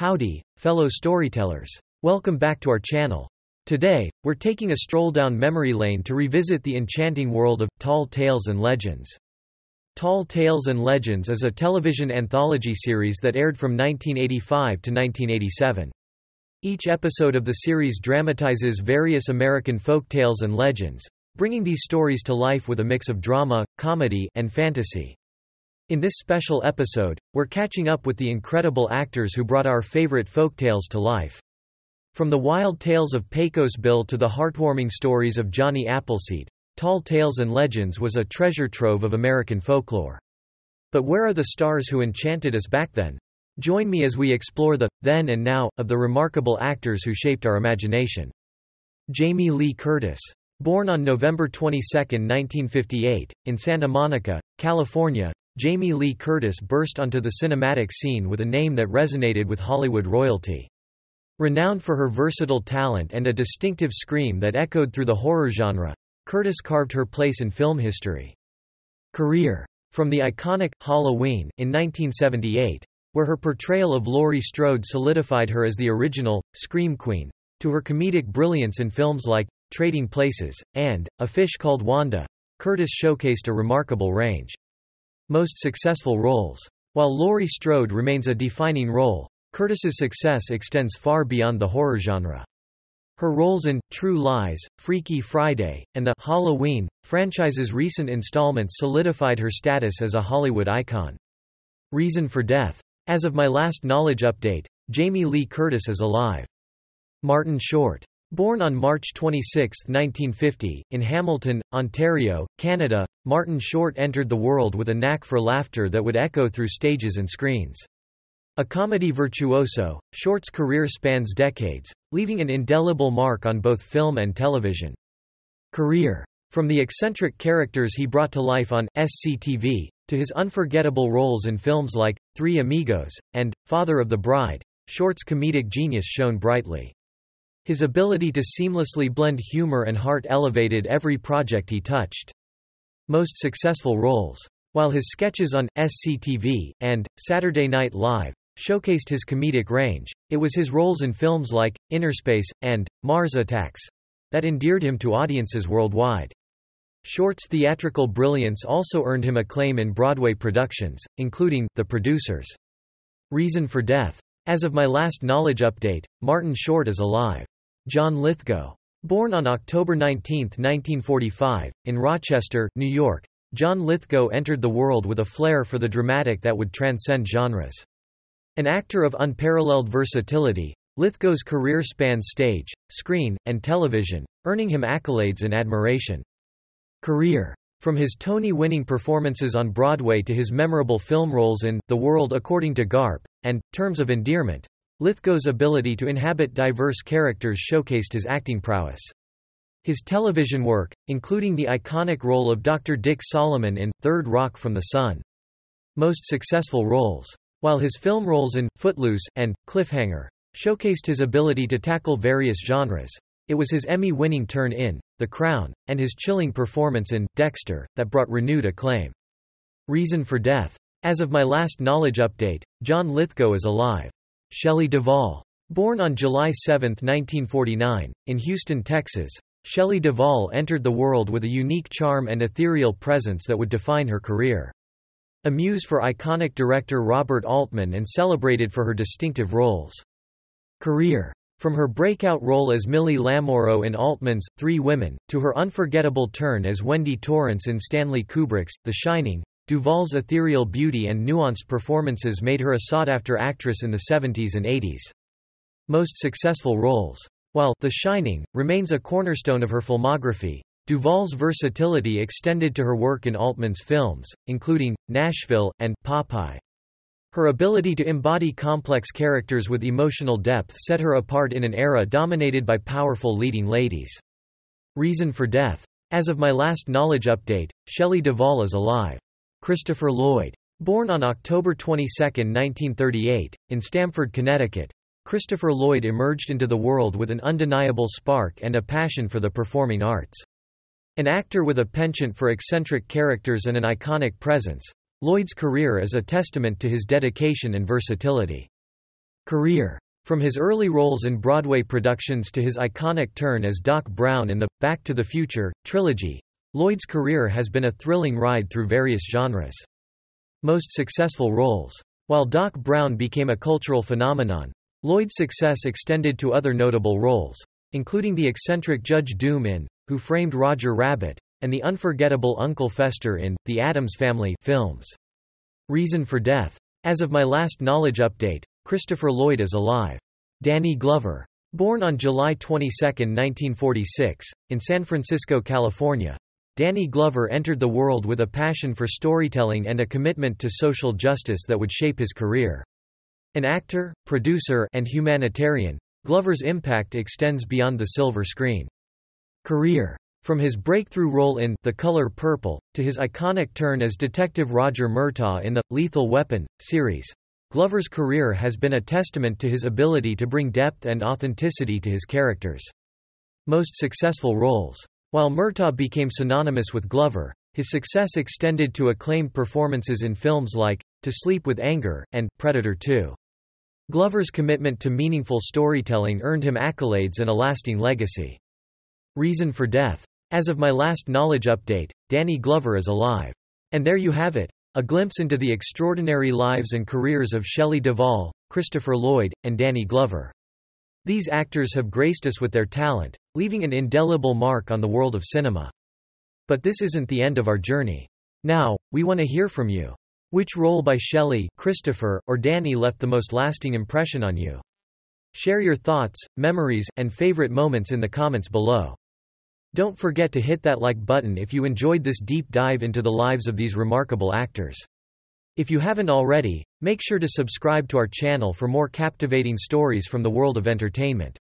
Howdy, fellow storytellers. Welcome back to our channel. Today, we're taking a stroll down memory lane to revisit the enchanting world of Tall Tales and Legends. Tall Tales and Legends is a television anthology series that aired from 1985 to 1987. Each episode of the series dramatizes various American folk tales and legends, bringing these stories to life with a mix of drama, comedy, and fantasy. In this special episode, we're catching up with the incredible actors who brought our favorite folktales to life. From the wild tales of Pecos Bill to the heartwarming stories of Johnny Appleseed, Tall Tales and Legends was a treasure trove of American folklore. But where are the stars who enchanted us back then? Join me as we explore the then and now of the remarkable actors who shaped our imagination. Jamie Lee Curtis. Born on November 22, 1958, in Santa Monica, California, Jamie Lee Curtis burst onto the cinematic scene with a name that resonated with Hollywood royalty. Renowned for her versatile talent and a distinctive scream that echoed through the horror genre, Curtis carved her place in film history. Career. From the iconic Halloween in 1978, where her portrayal of Laurie Strode solidified her as the original Scream Queen, to her comedic brilliance in films like Trading Places and A Fish Called Wanda, Curtis showcased a remarkable range most successful roles. While Laurie Strode remains a defining role, Curtis's success extends far beyond the horror genre. Her roles in True Lies, Freaky Friday, and the Halloween franchise's recent installments solidified her status as a Hollywood icon. Reason for death. As of my last knowledge update, Jamie Lee Curtis is alive. Martin Short. Born on March 26, 1950, in Hamilton, Ontario, Canada, Martin Short entered the world with a knack for laughter that would echo through stages and screens. A comedy virtuoso, Short's career spans decades, leaving an indelible mark on both film and television. Career. From the eccentric characters he brought to life on SCTV, to his unforgettable roles in films like Three Amigos, and Father of the Bride, Short's comedic genius shone brightly. His ability to seamlessly blend humor and heart elevated every project he touched. Most successful roles. While his sketches on SCTV and Saturday Night Live showcased his comedic range, it was his roles in films like Innerspace and Mars Attacks that endeared him to audiences worldwide. Short's theatrical brilliance also earned him acclaim in Broadway productions, including The Producers. Reason for Death. As of my last knowledge update, Martin Short is alive. John Lithgow. Born on October 19, 1945, in Rochester, New York, John Lithgow entered the world with a flair for the dramatic that would transcend genres. An actor of unparalleled versatility, Lithgow's career spans stage, screen, and television, earning him accolades and admiration. Career. From his Tony-winning performances on Broadway to his memorable film roles in The World According to Garp, and Terms of Endearment, Lithgow's ability to inhabit diverse characters showcased his acting prowess. His television work, including the iconic role of Dr. Dick Solomon in Third Rock from the Sun. Most successful roles. While his film roles in Footloose and Cliffhanger showcased his ability to tackle various genres, it was his Emmy-winning turn in The Crown and his chilling performance in Dexter that brought renewed acclaim. Reason for death. As of my last knowledge update, John Lithgow is alive. Shelley Duvall. Born on July 7, 1949, in Houston, Texas, Shelley Duvall entered the world with a unique charm and ethereal presence that would define her career. A muse for iconic director Robert Altman and celebrated for her distinctive roles. Career. From her breakout role as Millie Lammoreaux in Altman's Three Women, to her unforgettable turn as Wendy Torrance in Stanley Kubrick's The Shining, Duvall's ethereal beauty and nuanced performances made her a sought-after actress in the 70s and 80s. Most successful roles. While The Shining remains a cornerstone of her filmography, Duvall's versatility extended to her work in Altman's films, including Nashville and Popeye. Her ability to embody complex characters with emotional depth set her apart in an era dominated by powerful leading ladies. Reason for death. As of my last knowledge update, Shelley Duvall is alive. Christopher Lloyd. Born on October 22, 1938, in Stamford, Connecticut, Christopher Lloyd emerged into the world with an undeniable spark and a passion for the performing arts. An actor with a penchant for eccentric characters and an iconic presence, Lloyd's career is a testament to his dedication and versatility. Career From his early roles in Broadway productions to his iconic turn as Doc Brown in the Back to the Future trilogy, Lloyd's career has been a thrilling ride through various genres. Most successful roles. While Doc Brown became a cultural phenomenon, Lloyd's success extended to other notable roles, including the eccentric Judge Doom in Who Framed Roger Rabbit, and the unforgettable Uncle Fester in The Addams Family films. Reason for death. As of my last knowledge update, Christopher Lloyd is alive. Danny Glover. Born on July 22, 1946, in San Francisco, California, Danny Glover entered the world with a passion for storytelling and a commitment to social justice that would shape his career. An actor, producer, and humanitarian, Glover's impact extends beyond the silver screen. Career from his breakthrough role in The Color Purple, to his iconic turn as Detective Roger Murtaugh in the Lethal Weapon series, Glover's career has been a testament to his ability to bring depth and authenticity to his characters. Most successful roles. While Murtaugh became synonymous with Glover, his success extended to acclaimed performances in films like To Sleep with Anger and Predator 2. Glover's commitment to meaningful storytelling earned him accolades and a lasting legacy. Reason for death. As of my last knowledge update, Danny Glover is alive. And there you have it. A glimpse into the extraordinary lives and careers of Shelley Duvall, Christopher Lloyd, and Danny Glover. These actors have graced us with their talent, leaving an indelible mark on the world of cinema. But this isn't the end of our journey. Now, we want to hear from you. Which role by Shelley, Christopher, or Danny left the most lasting impression on you? Share your thoughts, memories, and favorite moments in the comments below. Don't forget to hit that like button if you enjoyed this deep dive into the lives of these remarkable actors. If you haven't already, make sure to subscribe to our channel for more captivating stories from the world of entertainment.